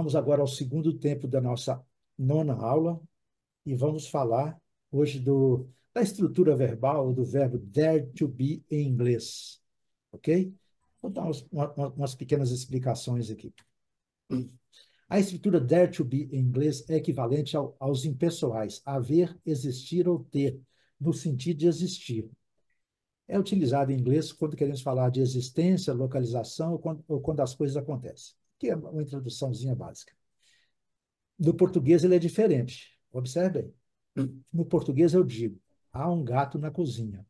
Vamos agora ao segundo tempo da nossa nona aula e vamos falar hoje do, da estrutura verbal do verbo dare to be em inglês. Ok? Vou dar umas, uma, umas pequenas explicações aqui. A estrutura dare to be em inglês é equivalente ao, aos impessoais, haver, existir ou ter, no sentido de existir. É utilizado em inglês quando queremos falar de existência, localização ou quando, ou quando as coisas acontecem que é uma introduçãozinha básica. No português ele é diferente. Observe bem. No português eu digo, há um gato na cozinha.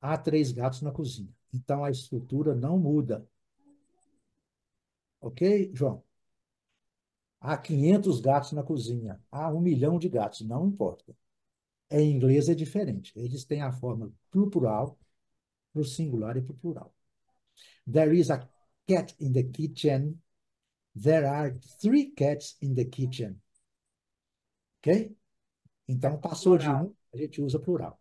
Há três gatos na cozinha. Então a estrutura não muda. Ok, João? Há 500 gatos na cozinha. Há um milhão de gatos. Não importa. Em inglês é diferente. Eles têm a forma pro plural, pro singular e pro plural. There is a cat in the kitchen. There are three cats in the kitchen. Ok? Então, passou de um, a gente usa plural.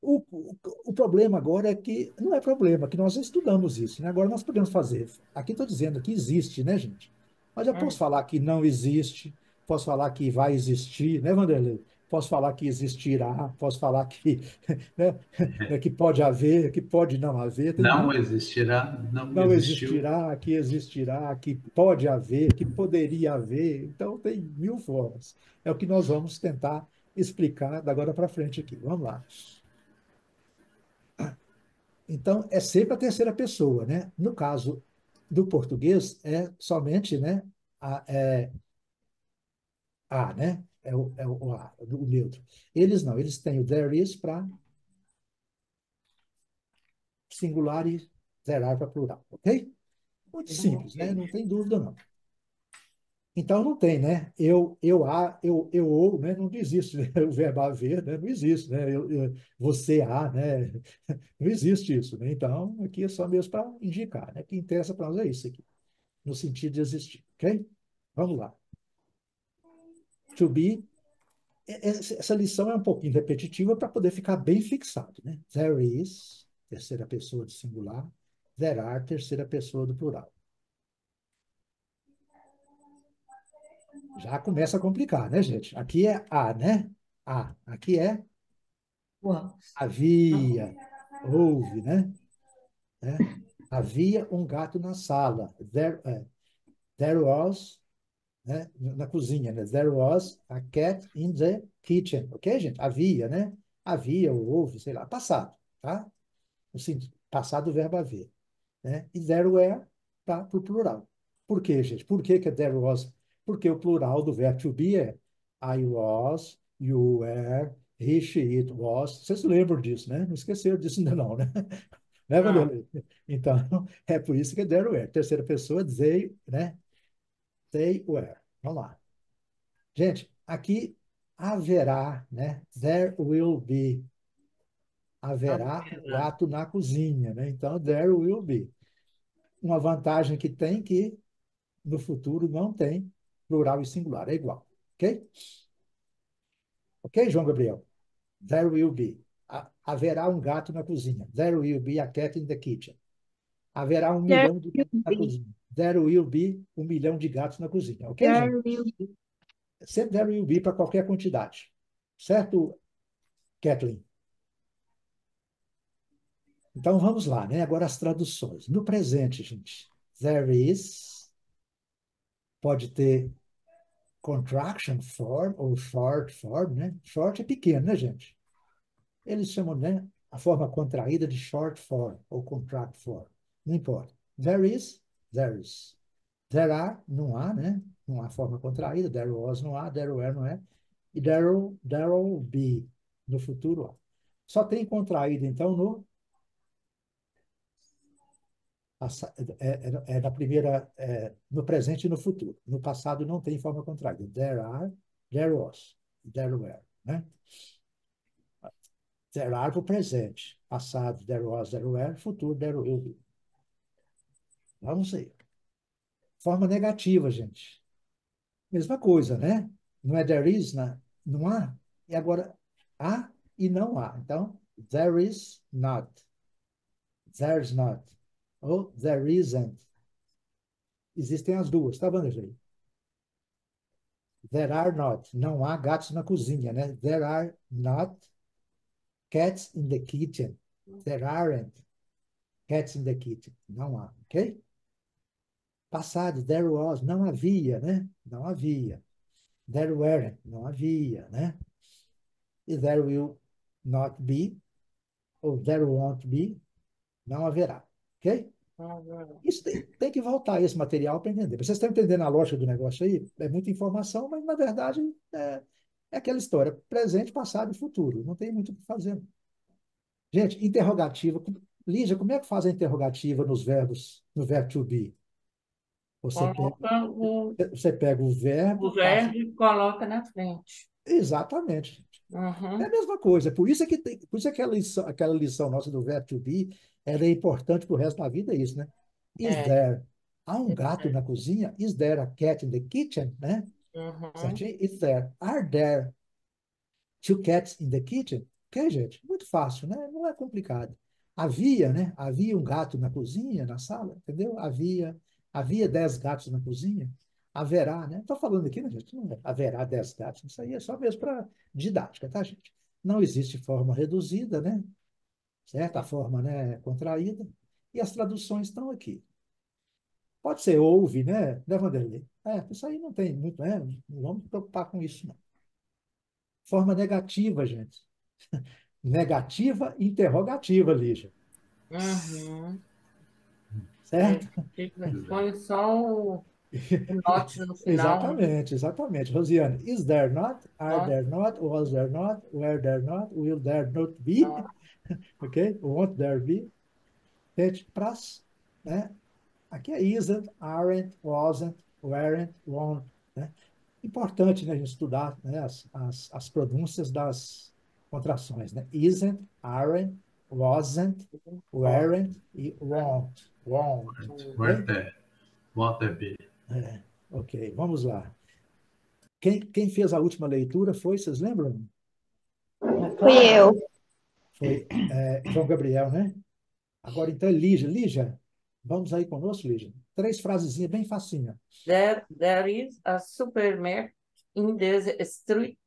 O, o, o, problema agora é que, não é problema, que nós estudamos isso, né? Agora nós podemos fazer. Aqui estou dizendo que existe, né, gente? Mas eu posso hum. falar que não existe, posso falar que vai existir, né, Vanderlei? Posso falar que existirá, posso falar que, né, que pode haver, que pode não haver. Não existirá, não, não existirá, que existirá, que pode haver, que poderia haver. Então, tem mil formas. É o que nós vamos tentar explicar da agora para frente aqui. Vamos lá. Então, é sempre a terceira pessoa, né? No caso do português, é somente né, a, é, a né? É o, é o, o neutro. Eles não, eles têm o there is para singular e there are para plural, ok? Muito simples, né? Não tem dúvida, não. Então não tem, né? Eu, eu, a, eu, eu ou, né? Não existe né? o verbo haver, né? Não existe, né? Eu, eu, você há, né? Não existe isso, né? Então aqui é só mesmo para indicar, né? O que interessa para nós é isso aqui, no sentido de existir, ok? Vamos lá to be. Essa lição é um pouquinho repetitiva para poder ficar bem fixado. Né? There is, terceira pessoa do singular. There are, terceira pessoa do plural. Já começa a complicar, né, gente? Aqui é a, né? A. Aqui é havia, houve, né? É. Havia um gato na sala. There, uh, there was né? na cozinha, né? There was a cat in the kitchen, ok, gente? Havia, né? Havia ou houve, sei lá, passado, tá? Sentido, passado o verbo haver, né? E there were tá para o plural. Por quê, gente? Por que que there was? Porque o plural do verbo to be é I was, you were, he, she, it was. Vocês lembram disso, né? Não esqueceram disso ainda não, né? né, Vanderlei? Então, é por isso que there were. Terceira pessoa, they, né? They were. Vamos lá. Gente, aqui haverá, né? There will be. Haverá um gato na cozinha, né? Então, there will be. Uma vantagem que tem que no futuro não tem plural e singular, é igual. Ok? Ok, João Gabriel? There will be. Haverá um gato na cozinha. There will be a cat in the kitchen. Haverá um there milhão de gatos na cozinha. There will be um milhão de gatos na cozinha, ok? There gente? will be. Sempre there will be para qualquer quantidade. Certo, Kathleen? Então vamos lá, né? Agora as traduções. No presente, gente, there is pode ter contraction form ou short form, né? Short é pequeno, né, gente? Eles chamam, né, a forma contraída de short form ou contract form. Não importa. There is there is. There are, não há, né? Não há forma contraída. There was, não há. There were, não é. E there will, be, no futuro, há. Só tem contraído, então, no... É, é, é na primeira, é, no presente e no futuro. No passado não tem forma contraída. There are, there was, there were, né? There are o presente. Passado, there was, there were. Futuro, there will be. Vamos aí. Forma negativa, gente. Mesma coisa, né? Não é there is, né? não há. E agora, há e não há. Então, there is not. There's not. Ou there isn't. Existem as duas, tá, Vanderlei? There are not. Não há gatos na cozinha, né? There are not cats in the kitchen. There aren't cats in the kitchen. Não há, ok? Passado, there was. Não havia, né? Não havia. There weren't. Não havia, né? E there will not be. Ou there won't be. Não haverá, ok? Isso tem, tem que voltar esse material para entender. Vocês estão entendendo a lógica do negócio aí? É muita informação, mas na verdade é, é aquela história: presente, passado e futuro. Não tem muito o que fazer. Gente, interrogativa. Lígia, como é que faz a interrogativa nos verbos, no verbo to be? Você pega, o, você pega o verbo, o verbo e coloca na frente. Exatamente. É Uhum. a mesma coisa. Por isso é que tem, por isso é que aquela lição, aquela lição nossa do verbo to be, ela é importante para o resto da vida, é isso, né? Is É. there? Há um gato na cozinha? Is there a cat in the kitchen? Né? Uhum. Certinho? Is there? Are there two cats in the kitchen? Ok, gente? Muito fácil, né? Não é complicado. Havia, né? Havia um gato na cozinha, na sala, entendeu? Havia, havia dez gatos na cozinha. Haverá, né? Estou falando aqui, né, gente? Não é haverá dez gatos. Isso aí é só mesmo para didática, tá, gente? Não existe forma reduzida, né? Certo? A forma, né, contraída. E as traduções estão aqui. Pode ser houve, né? Né, Vanderlei? É, isso aí não tem muito, né? Não vamos preocupar com isso, não. Forma negativa, gente. Negativa interrogativa, Lígia. Uhum. Certo? Tipo, Põe só o, note no final. Exatamente, exatamente. Rosiane, is there not? Are Not. there not? Was there not? Were there not? Will there not be? Not. Ok? Won't there be? Gente, pras, né? Aqui é isn't, aren't, wasn't, weren't, won't, né? Importante, né, a gente estudar, né, as, as, as pronúncias das contrações, né? Isn't, aren't, wasn't, weren't e won't. Won't. Were there? Won't there be? É, ok, vamos lá. Quem, quem fez a última leitura foi, vocês lembram? Fui eu. Foi é, João Gabriel, né? Agora então, Lígia. Lígia, vamos aí conosco, Lígia? Três frasezinhas bem facinha. There, there is a supermarket in this street.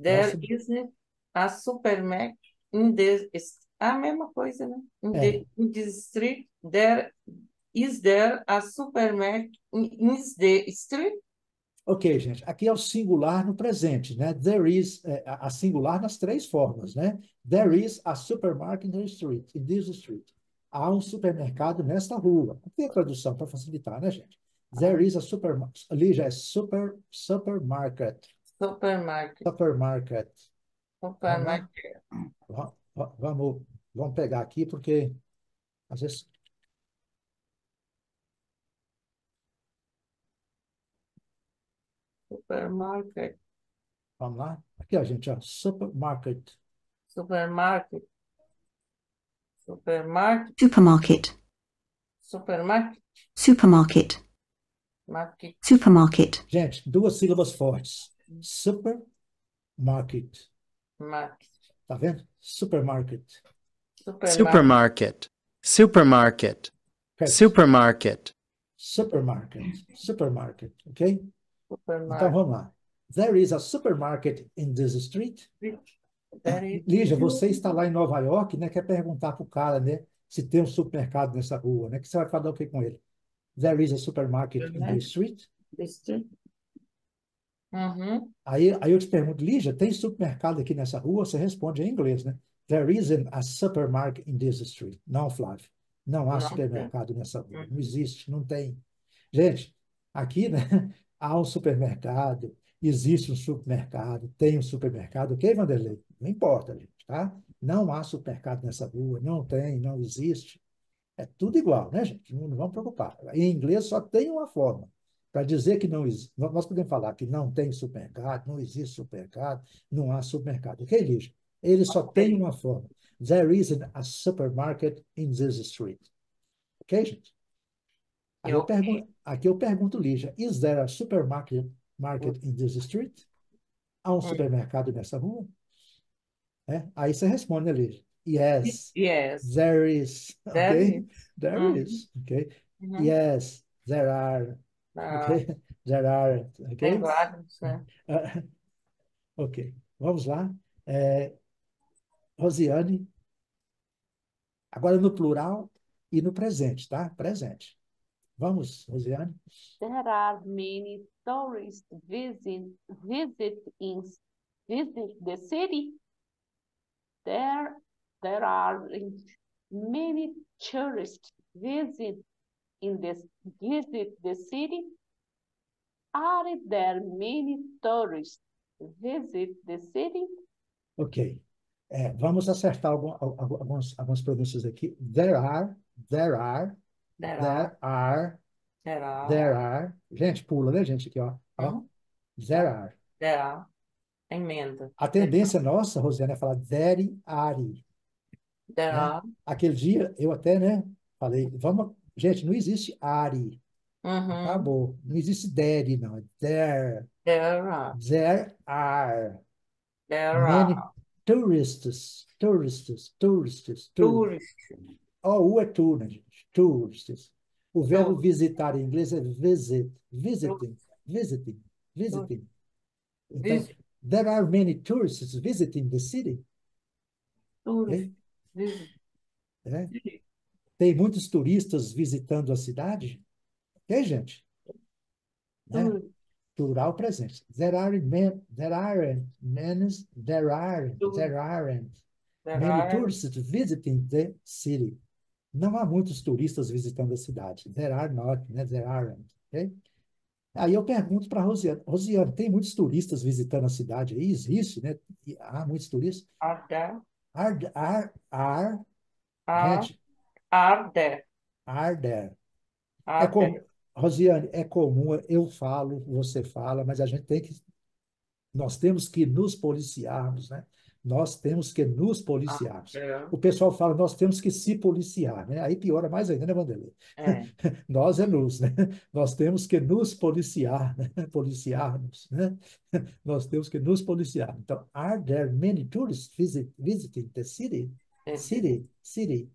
There Próximo. is a supermarket in this... est- A mesma coisa, né? In, É. the, in street, there is there a supermarket in, the street? Ok, gente, aqui é o singular no presente, né? There is, é, a singular nas três formas, né? There is a supermarket in the street, in this street. Há um supermercado nesta rua. Aqui é a tradução para facilitar, né, gente? There is a supermarket. Lígia, é super, supermarket. Supermarket. Supermarket. Supermarket. Vamos, vamos pegar aqui, porque às vezes. Supermarket. Vamos lá? Aqui, ó, gente, ó, supermarket. Supermarket. Supermarket. supermarket, Supermarket. supermarket, Market. supermarket, Gente, duas sílabas fortes. Supermarket. Market. Tá vendo? Supermarket. Supermarket. Supermarket. Supermarket. Ok? Supermarket. Supermarket. Supermarket. Ok? Então Supermarket. vamos lá. There is a supermarket in this street. There is- Lígia, você está lá em Nova York, né? Quer perguntar para o cara, né? Se tem um supermercado nessa rua, né? Que você vai falar o que com ele? There is a supermarket in the street. Street. Uhum. Aí, aí eu te pergunto, Lígia, tem supermercado aqui nessa rua? Você responde em inglês, né? There isn't a supermarket in this street. Não, Flávio. Não há Não supermercado nessa rua. Uhum. Não existe, não tem. Gente, aqui, né? Há um supermercado, existe um supermercado, tem um supermercado, ok, Vanderlei? Não importa, gente, tá? Não há supermercado nessa rua, não tem, não existe. É tudo igual, né, gente? Não, não vamos preocupar. Em inglês só tem uma forma. Para dizer que não existe, nós podemos falar que não tem supermercado, não existe supermercado, não há supermercado. Ok, Lígia? Ele só tem uma forma. There isn't a supermarket in this street. Ok, gente? Aí eu pergunto, aqui eu pergunto, Lígia, is there a supermarket market in this street? Há um supermercado nessa rua? É? Aí você responde, né, Lígia? Yes, Yes. there is. There Ok? is. There Uhum. is. Ok? Uhum. Yes, there are Ah, ok? There are, ok? tem vários, né? Ah, ok, vamos lá. É, Rosiane, agora no plural e no presente, tá? Presente. Vamos, Rosiane. There are many tourists visit visit in visit the city. There there are many tourists visit in this visit the city. Are there many tourists visit the city? Ok. É, vamos acertar algum, al- al- algumas, algumas pronúncias aqui. There are, there are, There are, there are, there are, there are. Gente, pula, né, gente? Aqui, ó. Ó. Uhum. There are. there are. Emenda. A tendência nossa, Rosiane, é falar there are. There né? are. Aquele dia, eu até, né, falei, vamos, gente, não existe are, Uhum. acabou. Não existe there, não. É there, There are. there are There many are. tourists, tourists, tourists, tourists. Ó, o é tu, né, gente? Tourists. O verbo visitar em inglês é visit, visiting, visiting, visiting. Então, Visit. there are many tourists visiting the city. Tourists. Visit. Tem muitos turistas visitando a cidade. Ok, gente? Né? Tourists. Plural presente. There are men, there aren't many, there are, there aren't There many are. tourists visiting the city. Não há muitos turistas visitando a cidade. There are not, né? There aren't, ok? Aí eu pergunto para a Rosiane, Rosiane, tem muitos turistas visitando a cidade aí? Existe, né? Há muitos turistas? Are there? Are, are, are, Are, are there? are there. É com, there? Rosiane, é comum, eu falo, você fala, mas a gente tem que, nós temos que nos policiarmos, né? Nós temos que nos policiarmos. There. O pessoal fala, nós temos que se policiar, né? Aí piora mais ainda, né, Vanderlei? É. Nós é nos, né? Nós temos que nos policiar, né? Policiarmos, né? Nós temos que nos policiar. Então, are there many tourists visit, visiting the city? É. City, city.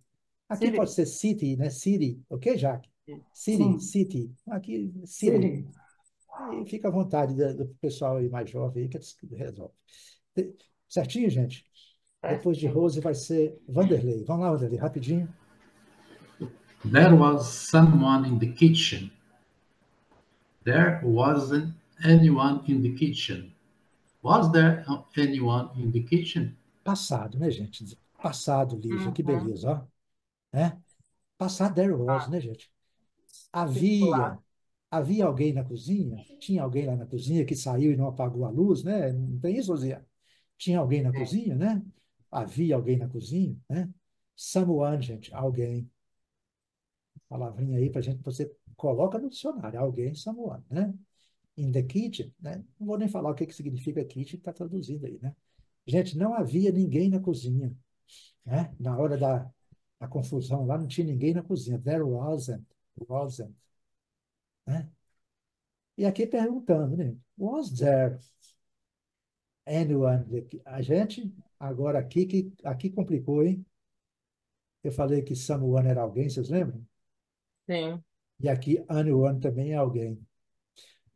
Aqui City. pode ser city, né? City, ok, Jaque? City, Sim. city. Aqui, city. Aí fica à vontade do, do pessoal aí mais jovem aí que. Te- Certinho, gente? Depois de. Rose vai ser Vanderlei. Vamos lá, Vanderlei, rapidinho. There was someone in the kitchen. There wasn't anyone in the kitchen. Was there anyone in the kitchen? Passado, né, gente? Passado, Lígia, que Uhum. beleza, ó. Né? Passado there was, né, gente? Havia, havia alguém na cozinha? Tinha alguém lá na cozinha que saiu e não apagou a luz, né? Não tem isso, Rosinha? Tinha alguém na É. cozinha, né? Havia alguém na cozinha, né? Someone, gente, alguém. Palavrinha aí pra gente, você coloca no dicionário, alguém, someone, né? In the kitchen, né? Não vou nem falar o que que significa kitchen, está traduzido aí, né? Gente, não havia ninguém na cozinha, né? Na hora da, da confusão lá, não tinha ninguém na cozinha. There wasn't, wasn't, né? E aqui perguntando, né? Was there anyone? A gente, agora aqui, que, aqui complicou, hein? Eu falei que someone era alguém, vocês lembram? Sim. E aqui anyone também é alguém.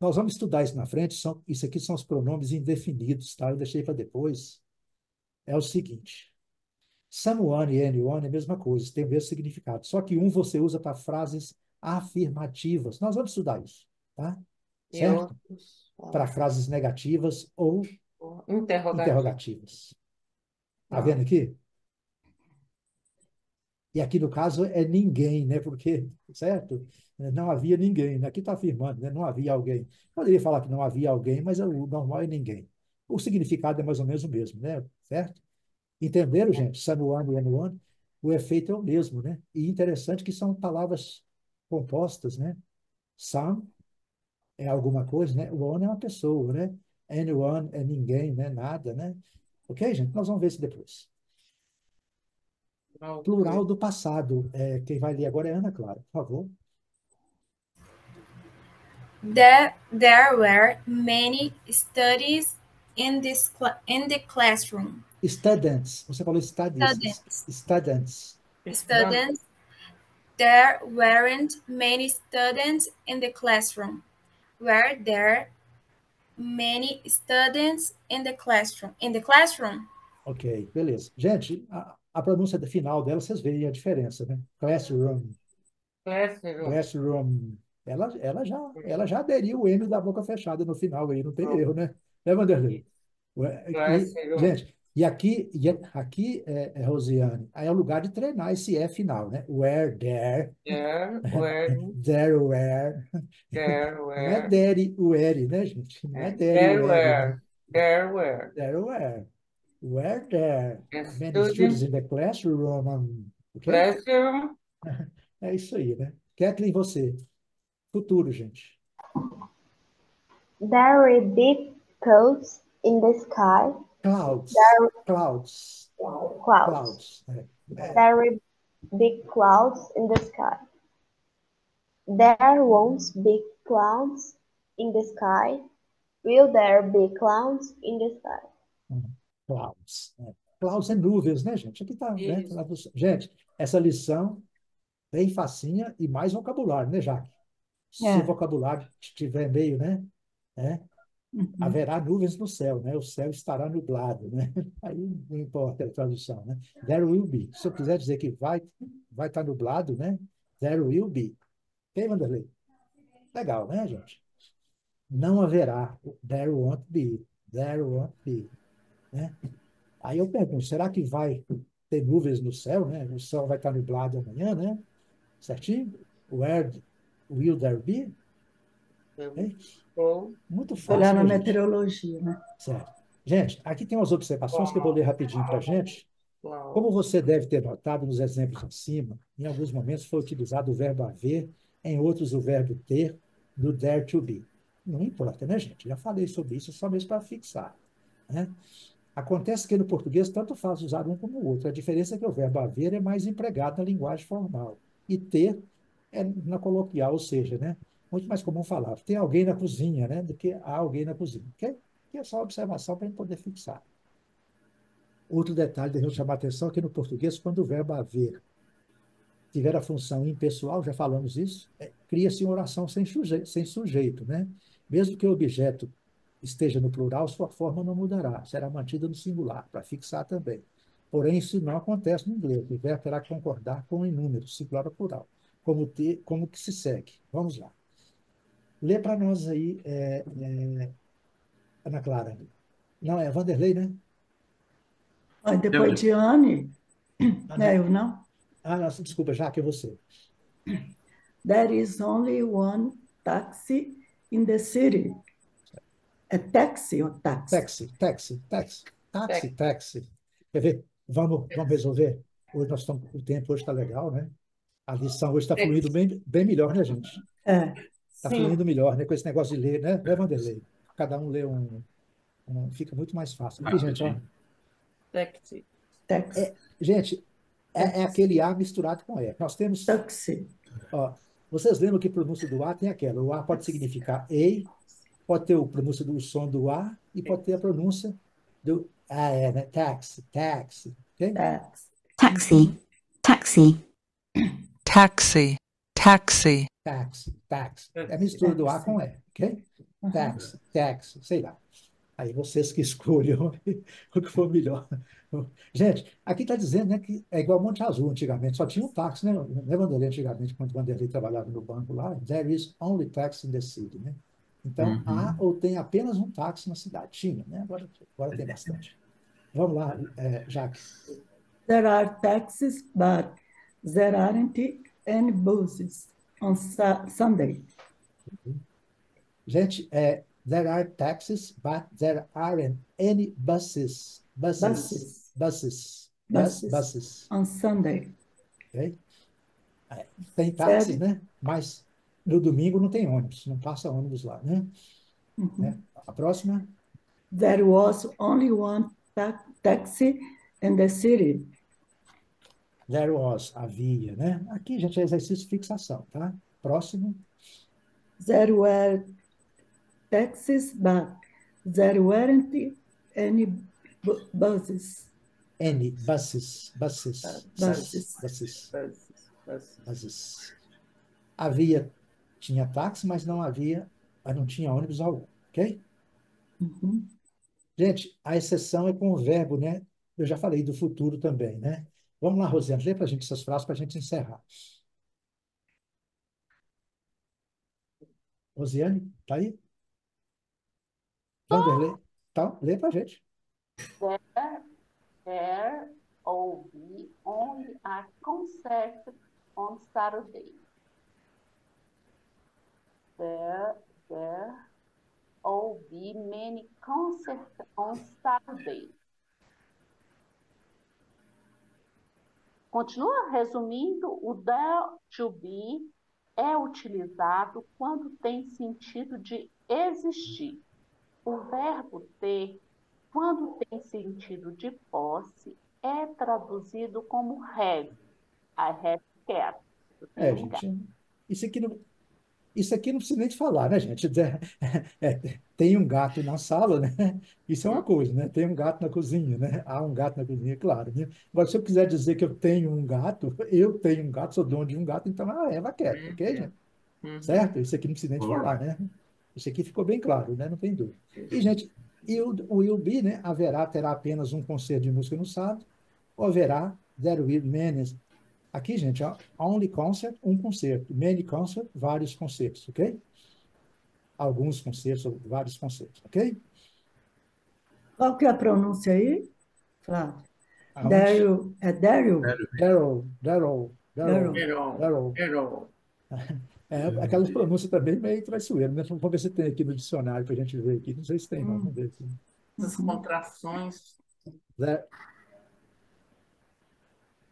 Nós vamos estudar isso na frente, são, isso aqui são os pronomes indefinidos, tá? Eu deixei para depois. É o seguinte: someone e anyone é a mesma coisa, tem o mesmo significado. Só que um você usa para frases afirmativas. Nós vamos estudar isso, tá? Certo? Para frases negativas ou Interrogativo. interrogativas. Tá Ah. vendo aqui? E aqui no caso é ninguém, né? Porque, certo? Não havia ninguém. né? Aqui está afirmando, né? Não havia alguém. Poderia falar que não havia alguém, mas o normal é ninguém. O significado é mais ou menos o mesmo, né? Certo? Entenderam, gente? Someone e anyone, o efeito é o mesmo, né? E interessante que são palavras compostas, né? Some é alguma coisa, né? One é uma pessoa, né? Anyone é ninguém, né? Nada, né? Ok, gente? Nós vamos ver isso depois. Plural do passado. É, quem vai ler agora é Ana Clara, por favor. There, there were many studies in this in the classroom. Students. Você falou studies. Students. Students. Students. There weren't many students in the classroom. were there many students in the classroom? In the classroom? Ok, beleza. Gente, a, a pronúncia final dela, vocês veem a diferença, né? Classroom, Classroom. classroom. Ela, ela, já, ela já aderiu o M da boca fechada no final aí, não tem erro, né? Né, Vanderlei? Ué, e- Classroom. gente, e aqui, e aqui é, é, Rosiane, aí é o lugar de treinar esse E final, né? Where, there, There were, there, where. there Não é were, there, where, né, gente? Não é é, there, there where, né? were, there were There were. Were there a many students student in the classroom? um, ok? classroom. É isso aí, né? Kathleen, você. Futuro, gente. There were big clouds in the sky. Clouds. There Clouds. clouds. Clouds. É. É. There clouds in the sky. There won't be clouds in the sky. Will there be clouds in the sky? Clouds. É. Clouds é nuvens, né, gente? Aqui tá, né? Tradução. Gente, essa lição bem facinha e mais vocabulário, né, Jaque? Se É. o vocabulário estiver meio, né? É, Uhum. haverá nuvens no céu, né? O céu estará nublado, né? Aí não importa a tradução, né? There will be. Se eu quiser dizer que vai vai estar nublado, né? There will be. Ok, Vanderlei? Legal, né, gente? Não haverá. There won't be. There won't be. Né? Aí eu pergunto, será que vai ter nuvens no céu, né? O céu vai estar nublado amanhã, né? Certinho? Where will there be? Ou Muito fácil, Olhar na gente? meteorologia, né? Certo. Gente, aqui tem umas observações que eu vou ler rapidinho para a gente. Como você deve ter notado nos exemplos acima, em alguns momentos foi utilizado o verbo haver, em outros o verbo ter, no dare to be. Não importa, né, gente? Já falei sobre isso, só mesmo para fixar. Né? Acontece que no português tanto faz usar um como o outro. A diferença é que o verbo haver é mais empregado na linguagem formal. E ter é na coloquial, ou seja, né? Muito mais comum falar. Tem alguém na cozinha, né? Do que há alguém na cozinha. Ok? Que é só observação para a gente poder fixar. Outro detalhe devemos chamar a atenção é que no português, quando o verbo haver tiver a função impessoal, já falamos isso, é, cria-se uma oração sem sujeito, sem sujeito, né? Mesmo que o objeto esteja no plural, sua forma não mudará, será mantida no singular, para fixar também. Porém, isso não acontece no inglês. O verbo terá que concordar com o número, singular ou plural. Como, ter, como que se segue? Vamos lá. Lê para nós aí, é, é, Ana Clara. Não, é Vanderlei, né? Aí depois Eu- de Anne, Ah, não. eu não. Ah, nossa, desculpa, já que é você. There is only one taxi in the city. É taxi ou táxi? Táxi, táxi, táxi, táxi, táxi. Quer ver? Vamos, vamos resolver? Hoje nós estamos, o tempo hoje está legal, né? A lição hoje está fluindo bem, bem melhor, né, gente? É, Está fluindo melhor, né? Com esse negócio de ler, né? Né, Vanderlei? Cada um lê um, um- Fica muito mais fácil. Aqui, gente, ó. Taxi. taxi. É, gente, é, é aquele A misturado com E. Nós temos, Taxi. ó, vocês lembram que a pronúncia do A tem aquela. O A pode significar EI, pode ter a pronúncia do som do A e pode ter a pronúncia do A, é, né? Taxi, taxi. ok? Taxi. taxi, taxi, taxi, taxi, Taxi, taxi. É a mistura do A com E, ok? Taxi, taxi, sei lá. Aí vocês que escolham o que for melhor. Gente, aqui está dizendo né, que é igual Monte Azul antigamente, só tinha um táxi, né? Não é Vanderlei antigamente, quando Vanderlei trabalhava no banco lá, there is only taxi in the city, né? Então, Uhum. há ou tem apenas um táxi na cidade. Tinha, né? Agora, agora tem bastante. Vamos lá, é, Jaque. There are taxis, but there aren't any buses on Sunday. Gente, é, there are taxis, but there aren't any buses. Buses. Buses. Buses. Yes, Buses. buses. On Sunday. ok? É, Tem táxi, Sério? né? Mas no domingo não tem ônibus, não passa ônibus lá, né? Uhum. Né? A próxima, There was only one ta- taxi in the city. There was, havia, né? Aqui, gente, é exercício de fixação, tá? Próximo, There were taxis, but there weren't any bu- buses. N, buses, buses, Buses. buses, Buses. Buses. buses. Havia, tinha táxi, mas não havia não tinha ônibus algum, ok? Uhum. Gente, a exceção é com o verbo, né? Eu já falei do futuro também, né? Vamos lá, Rosiane, lê para a gente essas frases para a gente encerrar. Rosiane, tá aí? Vanderlei, tá? Lê para a gente. There, there will be only a concert on Saturday. There, there will be many concerts on Saturday. Continua resumindo, o there to be é utilizado quando tem sentido de existir. O verbo ter, quando tem sentido de posse, é traduzido como have. I have. Eu É, gente, isso aqui não, isso aqui não precisa nem de falar, né, gente? É, tem um gato na sala, né? Isso é uma coisa, né? Tem um gato na cozinha, né? Há um gato na cozinha, claro, né? Agora, se eu quiser dizer que eu tenho um gato, eu tenho um gato, sou dono de um gato, então a Eva quer, ok, gente? Uhum. Certo? Isso aqui não precisa nem de falar, né? Isso aqui ficou bem claro, né? Não tem dúvida. E, gente, e o, o will be, né? Haverá, terá apenas um concerto de música no sábado, ou haverá, there will many. Aqui, gente, ó, only concert, um concerto. Many concert, vários concertos, ok? Alguns concertos, vários concertos, ok? Qual que é a pronúncia aí, Flávio? Daryl, é Daryl? Daryl, Daryl, Daryl, Daryl. É, aquelas pronúncias também meio traiçoeiras, né? Vamos ver se tem aqui no dicionário para a gente ver aqui. Não sei se tem, não. Vamos ver aqui. Essas contrações. Zé-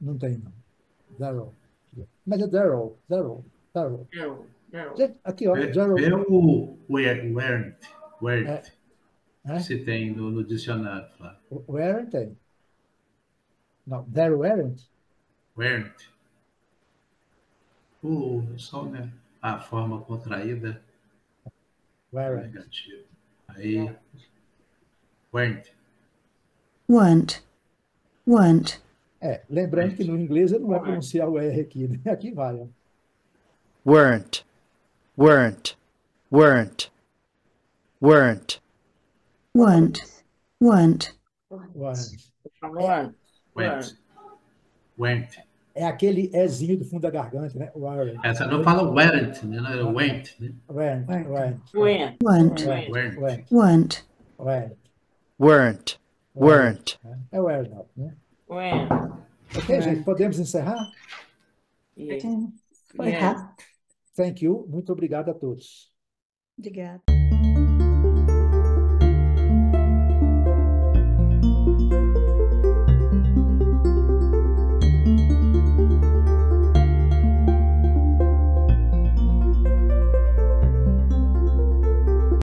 Não tem, não. Daryl. Mas é Daryl, Daryl, Daryl. Errou. Errou. Gente, aqui, ó, Vê, Daryl. vê o weren't, weren't, É. se tem no, no dicionário, Flávio. Weren't tem. Não, there weren't. Weren't. O, só né, a forma contraída Weren't. negativa. Aí, weren't. weren't, weren't, É, lembrando que no inglês ele não vai pronunciar o R aqui, né? Aqui vai, ó. weren't, weren't, weren't, weren't, weren't, weren't, Weren't. Went. Went. É aquele Ezinho do fundo da garganta, né? Weren't. Essa não fala weren't, né? Não é went, né? Weren't, weren't, Went. weren't, weren't, Weren't. weren't, weren't, weren't. weren't, weren't. É were not, né? Went. Ok, gente, podemos encerrar? Sim. Foi rápido. Thank you. Muito obrigado a todos. Obrigada.